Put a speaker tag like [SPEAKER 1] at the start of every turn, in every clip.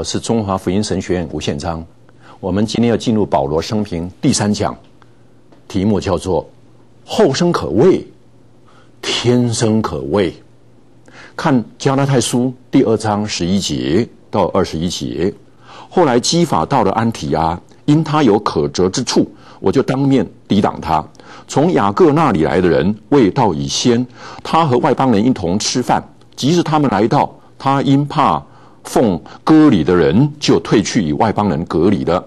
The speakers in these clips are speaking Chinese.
[SPEAKER 1] 我是中华福音神学院吴宪章。我们今天要进入保罗生平第三讲，题目叫做“后生可畏，天生可畏”。看加拉太书第二章十一节到二十一节。后来基法到了安提阿，因他有可责之处，我就当面抵挡他。从雅各那里来的人未到以先，他和外邦人一同吃饭。即使他们来到，他因怕奉割礼的人，就退去与外邦人隔离了。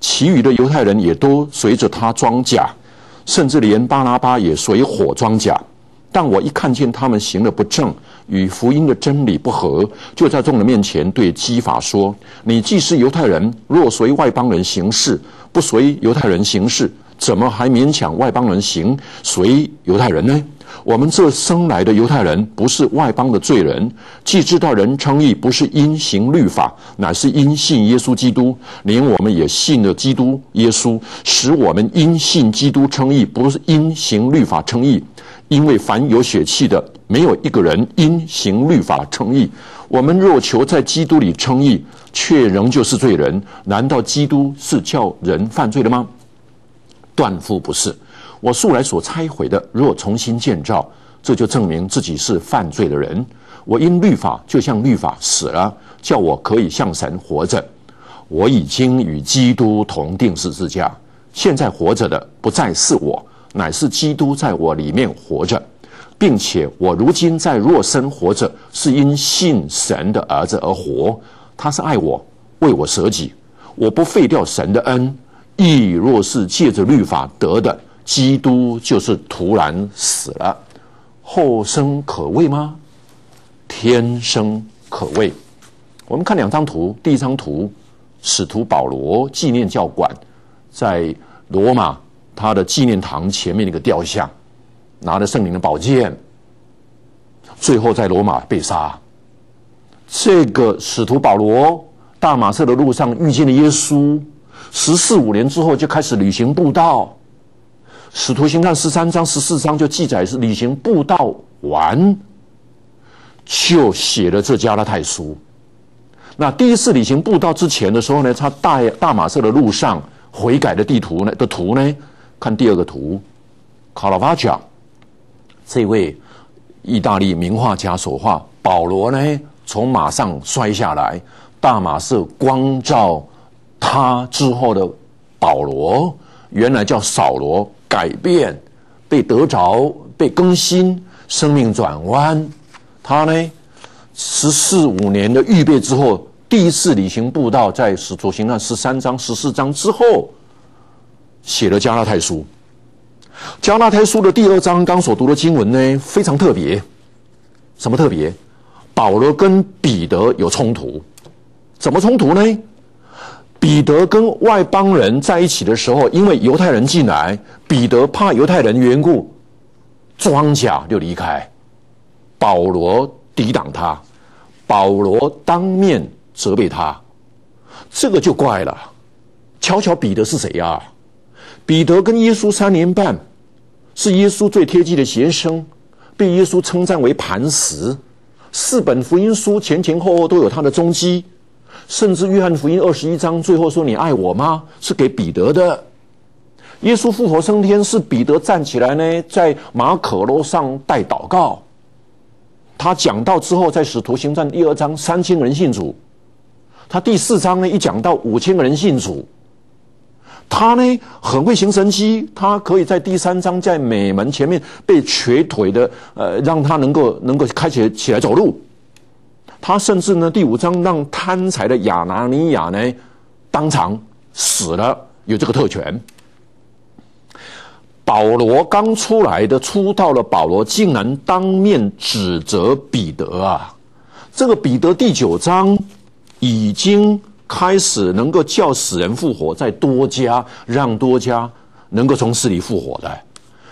[SPEAKER 1] 其余的犹太人也都随着他装甲，甚至连巴拉巴也随火装甲。但我一看见他们行的不正，与福音的真理不合，就在众人面前对基法说：“你既是犹太人，若随外邦人行事，不随犹太人行事。”怎么还勉强外邦人行随犹太人呢？我们这生来的犹太人不是外邦的罪人，既知道人称义不是因行律法，乃是因信耶稣基督，连我们也信了基督耶稣，使我们因信基督称义，不是因行律法称义。因为凡有血气的，没有一个人因行律法称义。我们若求在基督里称义，却仍旧是罪人。难道基督是叫人犯罪的吗？断夫不是，我素来所拆毁的，若重新建造，这就证明自己是犯罪的人。我因律法就像律法死了，叫我可以向神活着。我已经与基督同定十字架，现在活着的不再是我，乃是基督在我里面活着，并且我如今在若身活着，是因信神的儿子而活。他是爱我，为我舍己，我不废掉神的恩。亦若是借着律法得的，基督就是突然死了，后生可畏吗？天生可畏。我们看两张图，第一张图，使徒保罗纪念教馆在罗马他的纪念堂前面那个雕像，拿着圣灵的宝剑，最后在罗马被杀。这个使徒保罗大马色的路上遇见了耶稣。十四五年之后就开始旅行布道，《使徒行传》十三章、十四章就记载是旅行布道完，就写了这加拉太书。那第一次旅行布道之前的时候呢，他大大马色的路上悔改的地图呢的图呢，看第二个图，卡拉瓦贾这位意大利名画家所画，保罗呢从马上摔下来，大马色光照。他之后的保罗，原来叫扫罗，改变，被得着，被更新，生命转弯。他呢，十四五年的预备之后，第一次履行布道，在使徒行传十三章、十四章之后，写了加拉太书。加拉太书的第二章刚所读的经文呢，非常特别。什么特别？保罗跟彼得有冲突，怎么冲突呢？彼得跟外邦人在一起的时候，因为犹太人进来，彼得怕犹太人缘故，装甲就离开。保罗抵挡他，保罗当面责备他，这个就怪了。瞧瞧彼得是谁呀？彼得跟耶稣三年半，是耶稣最贴近的学生，被耶稣称赞为磐石。四本福音书前前后后都有他的踪迹。甚至约翰福音二十一章最后说：“你爱我吗？”是给彼得的。耶稣复活升天是彼得站起来呢，在马可楼上带祷告。他讲到之后，在使徒行传第二章三千人信主。他第四章呢一讲到五千个人信主。他呢很会行神迹，他可以在第三章在美门前面被瘸腿的，呃，让他能够能够开起起来走路。他甚至呢，第五章让贪财的亚拿尼亚呢当场死了，有这个特权。保罗刚出来的出道的保罗，竟然当面指责彼得啊！这个彼得第九章已经开始能够叫死人复活，在多家让多家能够从死里复活的。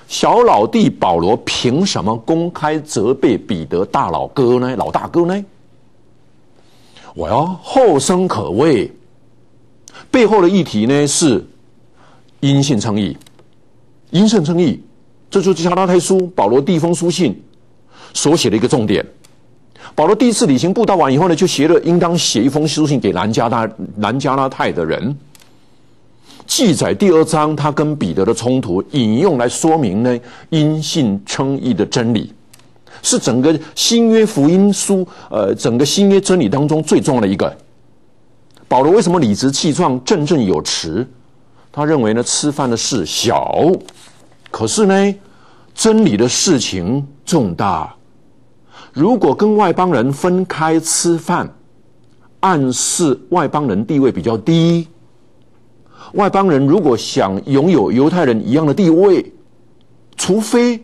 [SPEAKER 1] 小老弟保罗凭什么公开责备彼得大老哥呢？老大哥呢？我要后生可畏，背后的议题呢是因信称义，因信称义，这就是加拉太书保罗第一封书信所写的一个重点。保罗第一次旅行布道完以后呢，就写了应当写一封书信给南加拉南加拉太的人，记载第二章他跟彼得的冲突，引用来说明呢因信称义的真理，是整个新约福音书呃整个新约真理当中最重要的一个。保罗为什么理直气壮、振振有词？他认为呢，吃饭的事小，可是呢，真理的事情重大。如果跟外邦人分开吃饭，暗示外邦人地位比较低。外邦人如果想拥有犹太人一样的地位，除非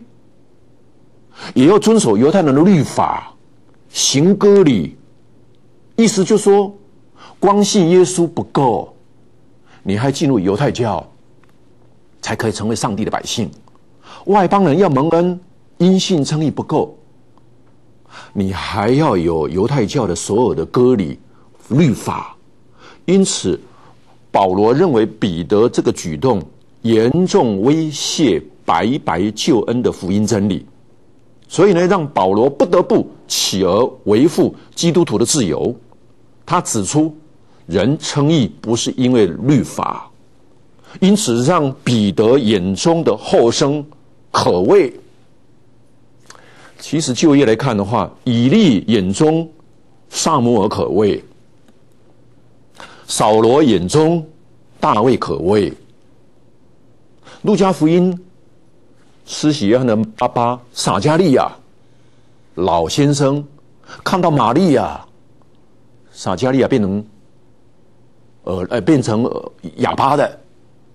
[SPEAKER 1] 也要遵守犹太人的律法，行割礼。意思就说。光信耶稣不够，你还进入犹太教，才可以成为上帝的百姓。外邦人要蒙恩，因信称义不够，你还要有犹太教的所有的割礼律法。因此，保罗认为彼得这个举动严重威胁白白救恩的福音真理，所以呢，让保罗不得不起而维护基督徒的自由。他指出。人称义不是因为律法，因此让彼得眼中的后生可畏。其实就业来看的话，以利眼中萨摩尔可畏，扫罗眼中大卫可畏。路加福音施洗约翰的爸爸撒加利亚老先生看到玛利亚，撒加利亚变成。呃，呃，变成哑巴的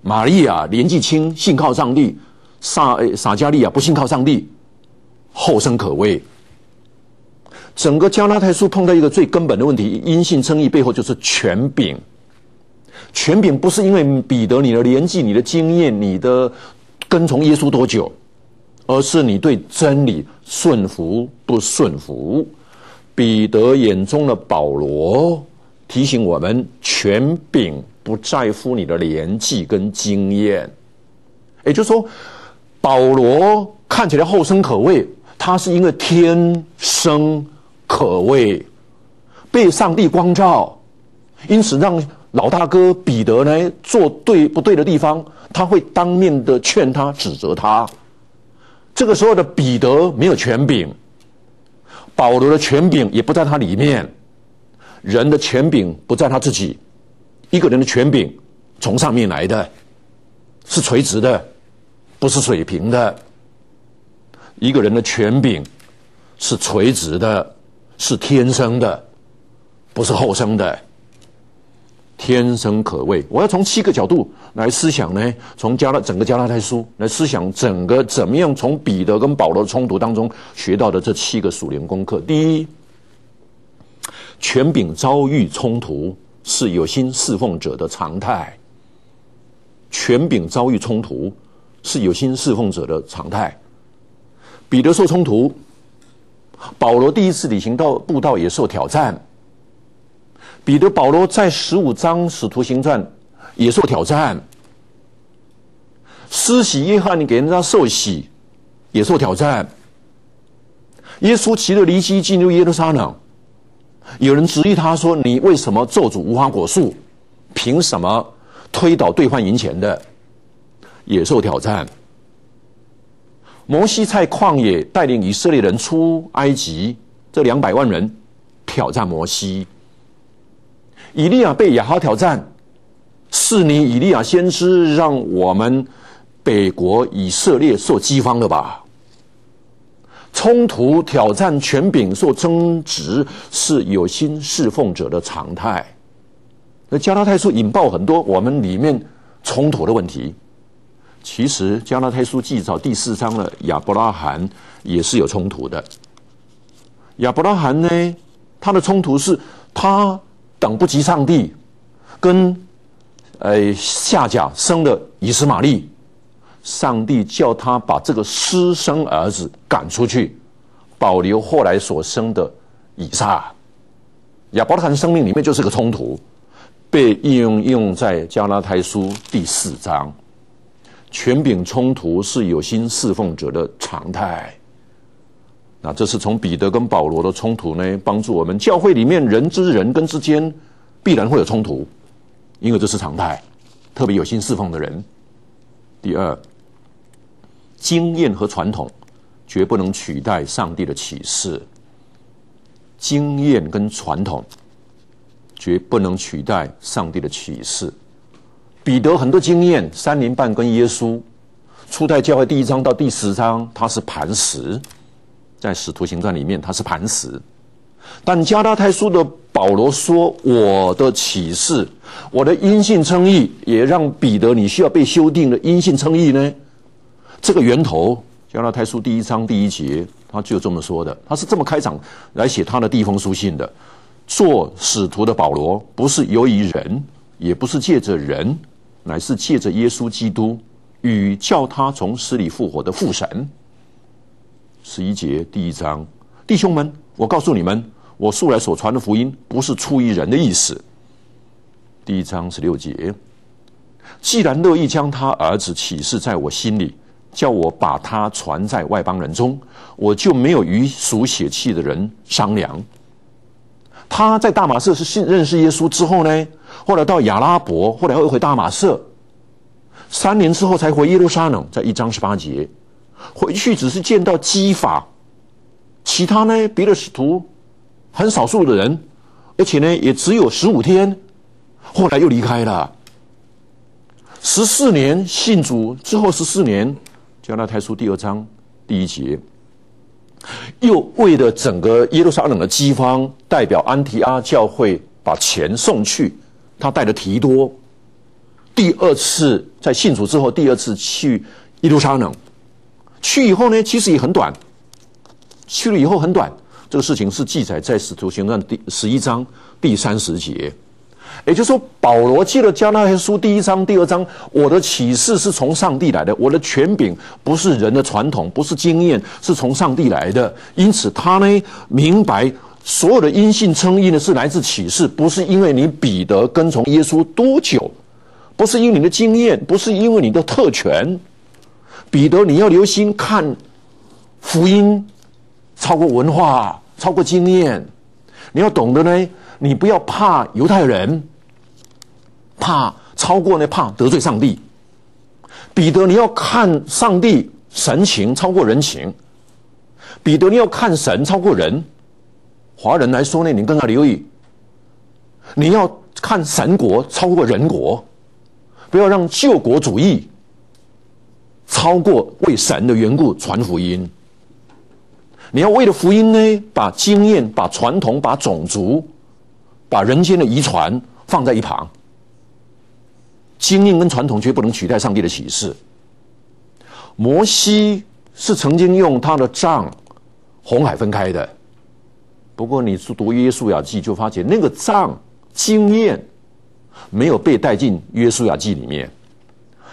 [SPEAKER 1] 玛利亚年纪轻，信靠上帝；撒撒加利亚不信靠上帝，后生可畏。整个加拉太书碰到一个最根本的问题：因信称义背后就是权柄。权柄不是因为彼得你的年纪、你的经验、你的跟从耶稣多久，而是你对真理顺服不顺服。彼得眼中的保罗。提醒我们，权柄不在乎你的年纪跟经验，也就是说，保罗看起来后生可畏，他是因为天生可畏，被上帝光照，因此让老大哥彼得呢做对不对的地方，他会当面的劝他、指责他。这个时候的彼得没有权柄，保罗的权柄也不在他里面。人的权柄不在他自己，一个人的权柄从上面来的，是垂直的，不是水平的。一个人的权柄是垂直的，是天生的，不是后生的。天生可畏。我要从七个角度来思想呢，从加拉整个加拉太书来思想整个怎么样从彼得跟保罗的冲突当中学到的这七个属灵功课。第一。权柄遭遇冲突是有心侍奉者的常态。权柄遭遇冲突是有心侍奉者的常态。彼得受冲突，保罗第一次旅行到布道也受挑战。彼得、保罗在十五章使徒行传也受挑战。施洗约翰给人家受洗也受挑战。耶稣骑着离基进入耶路撒冷。有人质疑他说：“你为什么咒诅无花果树？凭什么推倒兑换银钱的？也受挑战。摩西在旷野带领以色列人出埃及，这两百万人挑战摩西。以利亚被亚哈挑战，是你以利亚先知让我们北国以色列受饥荒了吧？”冲突、挑战、权柄受争执，是有心侍奉者的常态。那加拉太书引爆很多我们里面冲突的问题。其实加拉太书记载第四章的亚伯拉罕也是有冲突的。亚伯拉罕呢，他的冲突是他等不及上帝，跟呃夏甲生的以斯玛利。上帝叫他把这个私生儿子赶出去，保留后来所生的以撒。亚伯拉罕生命里面就是个冲突，被应用应用在加拉太书第四章。权柄冲突是有心侍奉者的常态。那这是从彼得跟保罗的冲突呢，帮助我们教会里面人之人跟之间必然会有冲突，因为这是常态，特别有心侍奉的人。第二，经验和传统绝不能取代上帝的启示。经验跟传统绝不能取代上帝的启示。彼得很多经验，三年半跟耶稣，初代教会第一章到第十章，他是磐石，在使徒行传里面他是磐石。但加拉太书的保罗说：“我的启示，我的阴性称义，也让彼得你需要被修订的阴性称义呢。”这个源头，加拉太书第一章第一节。他就这么说的，他是这么开场来写他的第一封书信的。做使徒的保罗，不是由于人，也不是借着人，乃是借着耶稣基督与叫他从死里复活的父神。十一节第一章，弟兄们，我告诉你们，我素来所传的福音，不是出于人的意思。第一章十六节，既然乐意将他儿子启示在我心里。叫我把他传在外邦人中，我就没有与属血气的人商量。他在大马色是信认识耶稣之后呢，后来到亚拉伯，后来又回大马色，三年之后才回耶路撒冷，在一章十八节，回去只是见到基法，其他呢别的使徒很少数的人，而且呢也只有十五天，后来又离开了。十四年信主之后十四年。加拉太书第二章第一节，又为了整个耶路撒冷的饥荒，代表安提阿教会把钱送去。他带着提多，第二次在信主之后，第二次去耶路撒冷，去以后呢，其实也很短，去了以后很短。这个事情是记载在使徒行传第十一章第三十节。也就是说，保罗记了加拉太书第一章、第二章，我的启示是从上帝来的，我的权柄不是人的传统，不是经验，是从上帝来的。因此，他呢明白所有的阴性称义呢是来自启示，不是因为你彼得跟从耶稣多久，不是因为你的经验，不是因为你的特权。彼得，你要留心看福音，超过文化，超过经验，你要懂得呢。你不要怕犹太人，怕超过呢？怕得罪上帝。彼得，你要看上帝神情超过人情。彼得，你要看神超过人。华人来说呢，你更要留意，你要看神国超过人国，不要让救国主义超过为神的缘故传福音。你要为了福音呢，把经验、把传统、把种族。把人间的遗传放在一旁，经验跟传统绝不能取代上帝的启示。摩西是曾经用他的杖红海分开的，不过你是读约书亚记就发现那个杖经验没有被带进约书亚记里面。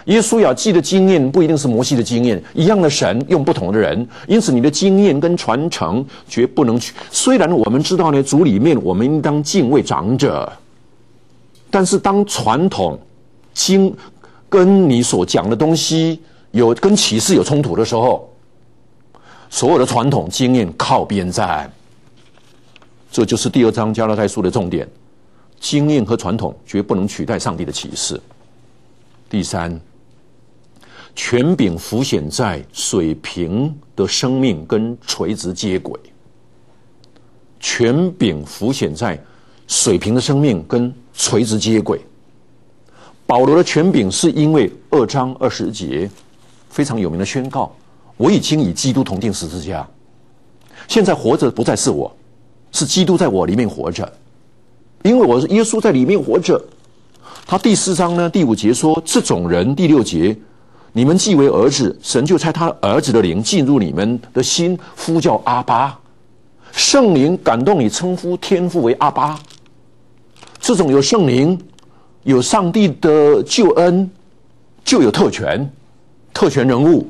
[SPEAKER 1] 耶稣要记的经验不一定是摩西的经验，一样的神用不同的人，因此你的经验跟传承绝不能去。虽然我们知道呢，主里面我们应当敬畏长者，但是当传统经跟你所讲的东西有跟启示有冲突的时候，所有的传统经验靠边站。这就是第二章加拉太书的重点：经验和传统绝不能取代上帝的启示。第三。权柄浮显在水平的生命跟垂直接轨。权柄浮显在水平的生命跟垂直接轨。保罗的权柄是因为二章二十节非常有名的宣告：“我已经与基督同定十字架，现在活着不再是我，是基督在我里面活着。因为我是耶稣在里面活着。”他第四章呢第五节说：“这种人。”第六节。你们既为儿子，神就差他儿子的灵进入你们的心，呼叫阿巴，圣灵感动你称呼天父为阿巴。这种有圣灵、有上帝的救恩，就有特权、特权人物。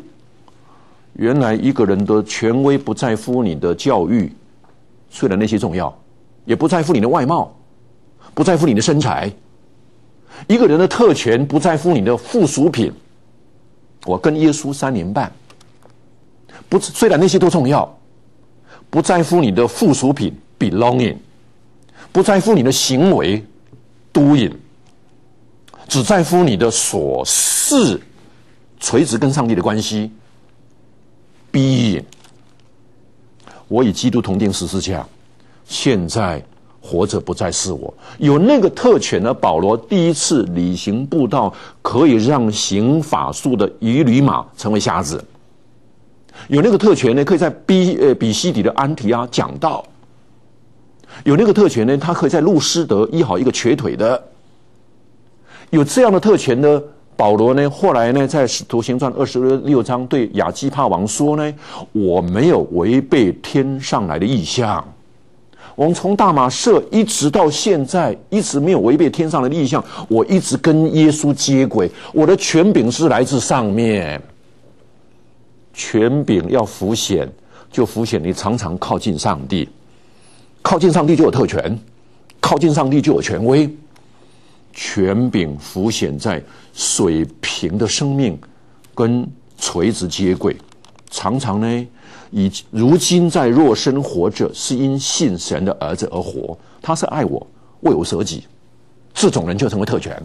[SPEAKER 1] 原来一个人的权威不在乎你的教育，虽然那些重要，也不在乎你的外貌，不在乎你的身材。一个人的特权不在乎你的附属品。我跟耶稣三年半，不，虽然那些都重要，不在乎你的附属品 belonging，不在乎你的行为 doing，只在乎你的所事，垂直跟上帝的关系 being。我与基督同定十字架，现在活着不再是我，有那个特权呢。保罗第一次履行布道，可以让行法术的一驴马成为瞎子。有那个特权呢，可以在比呃比西底的安提阿讲道；有那个特权呢，他可以在路斯德医好一个瘸腿的。有这样的特权呢，保罗呢，后来呢，在使徒行传二十六章对亚基帕王说呢：“我没有违背天上来的意象。我们从大马色一直到现在，一直没有违背天上的意象。我一直跟耶稣接轨，我的权柄是来自上面。”权柄要浮显，就浮显你常常靠近上帝，靠近上帝就有特权，靠近上帝就有权威。权柄浮显在水平的生命跟垂直接轨，常常呢，以如今在若生活着，是因信神的儿子而活。他是爱我，为我舍己，这种人就成为特权。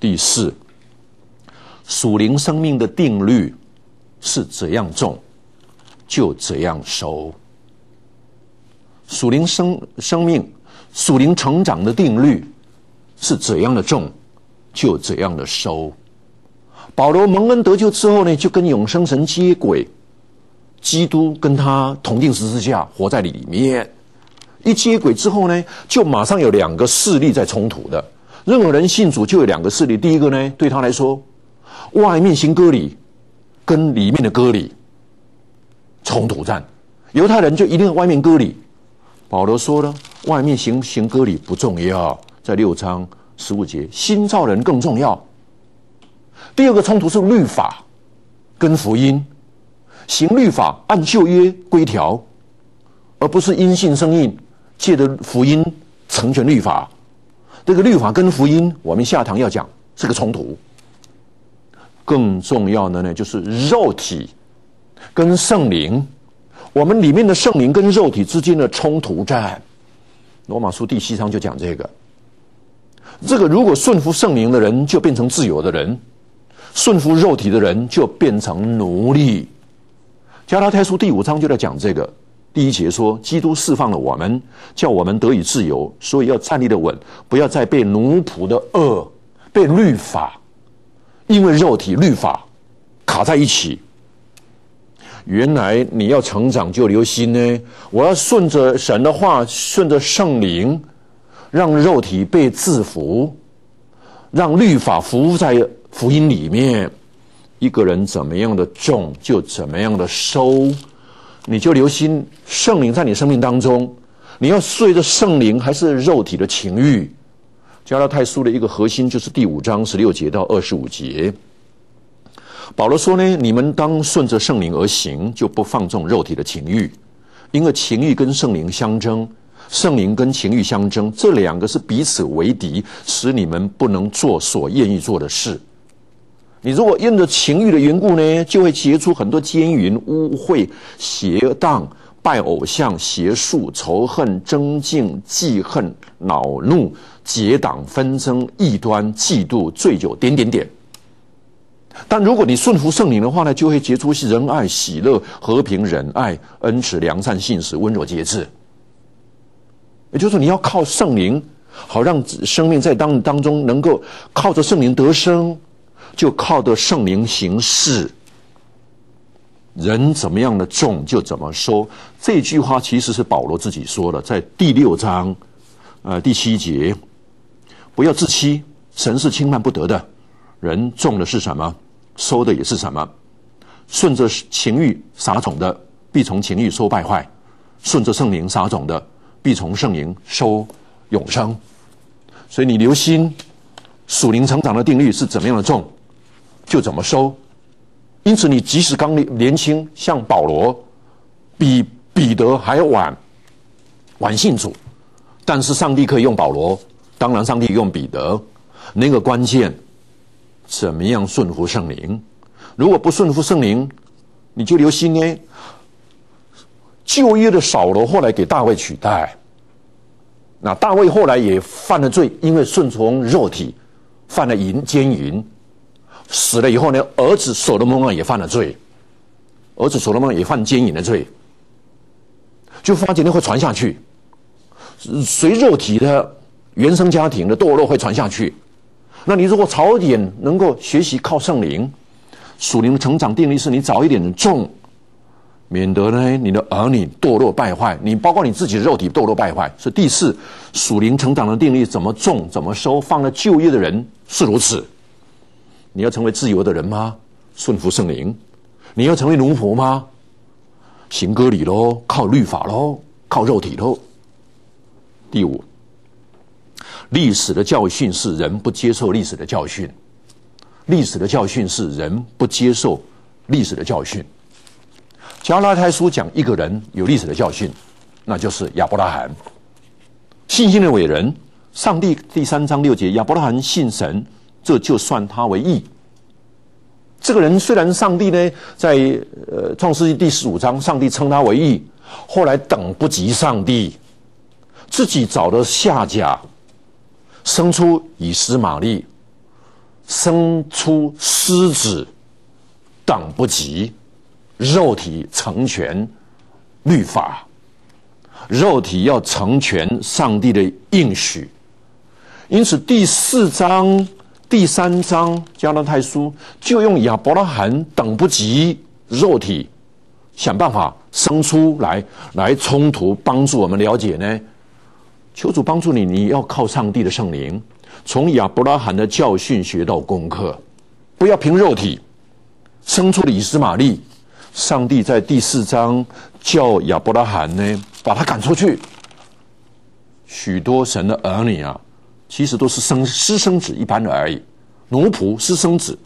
[SPEAKER 1] 第四，属灵生命的定律。是怎样种，就怎样收。属灵生生命、属灵成长的定律是怎样的种，就怎样的收。保罗蒙恩得救之后呢，就跟永生神接轨，基督跟他同定十字架，活在里面。一接轨之后呢，就马上有两个势力在冲突的。任何人信主就有两个势力，第一个呢，对他来说，外面行割礼。跟里面的割礼冲突战，犹太人就一定要外面割礼。保罗说了，外面行行割礼不重要，在六章十五节，新造人更重要。第二个冲突是律法跟福音，行律法按旧约规条，而不是因信生应，借着福音成全律法。这个律法跟福音，我们下堂要讲是个冲突。更重要的呢，就是肉体跟圣灵，我们里面的圣灵跟肉体之间的冲突战。罗马书第七章就讲这个。这个如果顺服圣灵的人，就变成自由的人；顺服肉体的人，就变成奴隶。加拉太书第五章就在讲这个。第一节说，基督释放了我们，叫我们得以自由，所以要站立的稳，不要再被奴仆的恶、被律法。因为肉体律法卡在一起，原来你要成长就留心呢。我要顺着神的话，顺着圣灵，让肉体被制服，让律法服务在福音里面。一个人怎么样的种，就怎么样的收。你就留心圣灵在你生命当中，你要随着圣灵还是肉体的情欲？加拉太书的一个核心就是第五章十六节到二十五节。保罗说呢：“你们当顺着圣灵而行，就不放纵肉体的情欲，因为情欲跟圣灵相争，圣灵跟情欲相争，这两个是彼此为敌，使你们不能做所愿意做的事。你如果因着情欲的缘故呢，就会结出很多奸淫、污秽、邪荡。”拜偶像、邪术、仇恨、争竞、记恨、恼怒、结党纷争、异端、嫉妒、醉酒，点点点。但如果你顺服圣灵的话呢，就会结出仁爱、喜乐、和平、忍爱、恩慈、良善、信实、温柔、节制。也就是说，你要靠圣灵，好让生命在当当中能够靠着圣灵得生，就靠着圣灵行事。人怎么样的种就怎么收，这句话其实是保罗自己说的，在第六章，呃第七节，不要自欺，神是轻慢不得的。人种的是什么，收的也是什么。顺着情欲撒种的，必从情欲收败坏；顺着圣灵撒种的，必从圣灵收永生。所以你留心属灵成长的定律是怎么样的种，就怎么收。因此，你即使刚年年轻，像保罗，比彼得还晚，晚信主，但是上帝可以用保罗，当然上帝用彼得。那个关键，怎么样顺服圣灵？如果不顺服圣灵，你就留心呢。旧约的扫罗后来给大卫取代。那大卫后来也犯了罪，因为顺从肉体，犯了淫奸淫，死了以后呢，儿子所罗门王也犯了罪，儿子所罗门也犯奸淫的罪，就发觉呢会传下去，随肉体的原生家庭的堕落会传下去。那你如果早点能够学习靠圣灵，属灵的成长定律是你早一点种。免得呢，你的儿女堕落败坏，你包括你自己的肉体堕落败坏。所以第四属灵成长的定律：怎么种，怎么收。放了就业的人是如此。你要成为自由的人吗？顺服圣灵。你要成为奴仆吗？行割礼喽，靠律法喽，靠肉体喽。第五，历史的教训是人不接受历史的教训。历史的教训是人不接受历史的教训。加拉太书讲一个人有历史的教训，那就是亚伯拉罕，信心的伟人。上帝第三章六节，亚伯拉罕信神，这就算他为义。这个人虽然上帝呢，在呃创世纪第十五章，上帝称他为义，后来等不及上帝，自己找的下家，生出以斯玛利，生出狮子，等不及。肉体成全律法，肉体要成全上帝的应许，因此第四章、第三章加拉太书就用亚伯拉罕等不及肉体，想办法生出来来冲突，帮助我们了解呢。求主帮助你，你要靠上帝的圣灵，从亚伯拉罕的教训学到功课，不要凭肉体生出的以斯玛利。上帝在第四章叫亚伯拉罕呢，把他赶出去。许多神的儿女啊，其实都是生私生子一般的而已，奴仆私生子，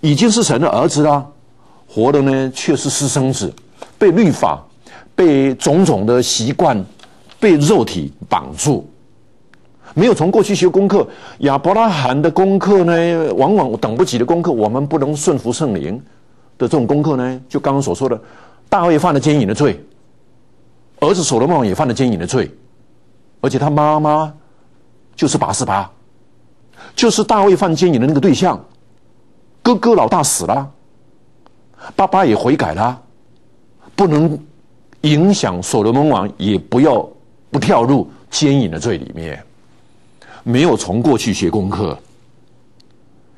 [SPEAKER 1] 已经是神的儿子了，活的呢却是私生子，被律法、被种种的习惯、被肉体绑住，没有从过去学功课。亚伯拉罕的功课呢，往往等不及的功课，我们不能顺服圣灵。的这种功课呢，就刚刚所说的，大卫犯了奸淫的罪，儿子所罗门也犯了奸淫的罪，而且他妈妈就是八十八，就是大卫犯奸淫的那个对象，哥哥老大死了，爸爸也悔改了，不能影响所罗门王，也不要不跳入奸淫的罪里面，没有从过去学功课，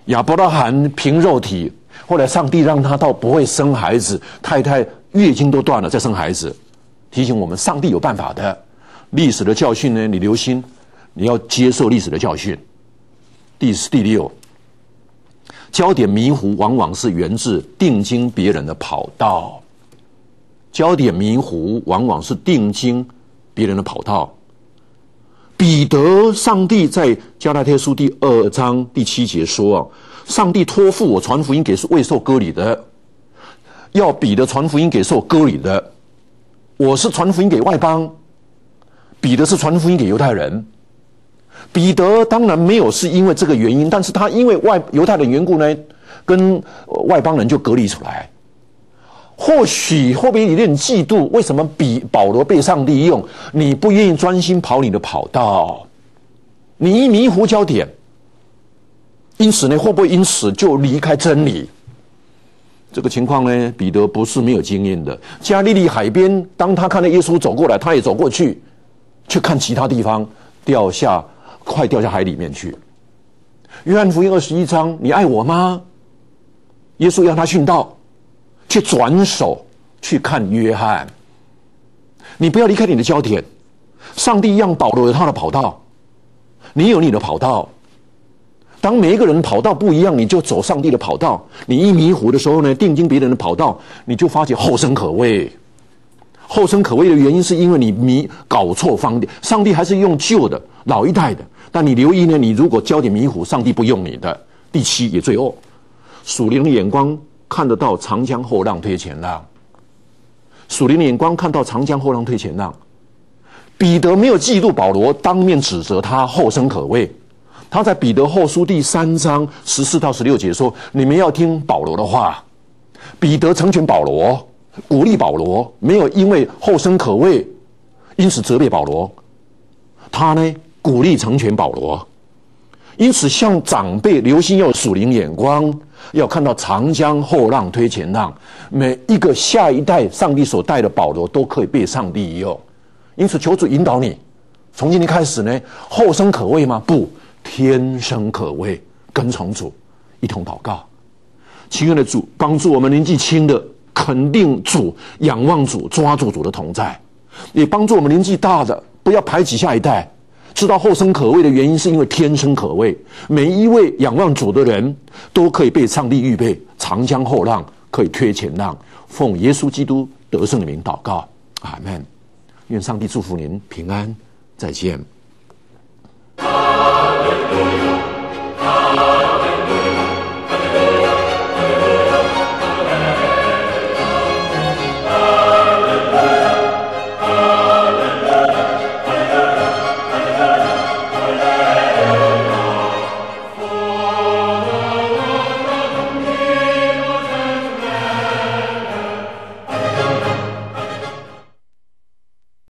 [SPEAKER 1] 亚伯拉罕凭肉体。后来，上帝让他到不会生孩子，太太月经都断了再生孩子，提醒我们，上帝有办法的。历史的教训呢？你留心，你要接受历史的教训。第四、第六，焦点迷糊，往往是源自定睛别人的跑道。焦点迷糊，往往是定睛别人的跑道。彼得，上帝在加拉太书第二章第七节说。上帝托付我传福音给未受割礼的，要彼得传福音给受割礼的。我是传福音给外邦，彼得是传福音给犹太人。彼得当然没有是因为这个原因，但是他因为外犹太的缘故呢，跟外邦人就隔离出来。或许会不会有点嫉妒？为什么比保罗被上帝用？你不愿意专心跑你的跑道，你一迷糊焦点。因此呢，会不会因此就离开真理？这个情况呢，彼得不是没有经验的。加利利海边，当他看到耶稣走过来，他也走过去，去看其他地方，掉下，快掉下海里面去。约翰福音二十一章，你爱我吗？耶稣让他殉道，却转手去看约翰。你不要离开你的焦点。上帝让保罗有他的跑道，你有你的跑道。当每一个人跑道不一样，你就走上帝的跑道。你一迷糊的时候呢，定睛别人的跑道，你就发觉后生可畏。后生可畏的原因是因为你迷搞错方向。上帝还是用旧的老一代的，但你留意呢，你如果焦点迷糊，上帝不用你的。第七也最后，属灵的眼光看得到长江后浪推前浪。属灵的眼光看到长江后浪推前浪。彼得没有嫉妒保罗，当面指责他后生可畏。他在彼得后书第三章十四到十六节说：“你们要听保罗的话。”彼得成全保罗，鼓励保罗，没有因为后生可畏，因此责备保罗。他呢，鼓励成全保罗，因此向长辈留心要属灵眼光，要看到长江后浪推前浪，每一个下一代，上帝所带的保罗都可以被上帝用。因此，求主引导你，从今天开始呢，后生可畏吗？不，天生可畏。跟从主，一同祷告。亲爱的主，帮助我们年纪轻的肯定主、仰望主、抓住主的同在，也帮助我们年纪大的不要排挤下一代。知道后生可畏的原因，是因为天生可畏。每一位仰望主的人都可以被上帝预备，长江后浪可以推前浪。奉耶稣基督得胜的名祷告，阿门。愿上帝祝福您平安，再见。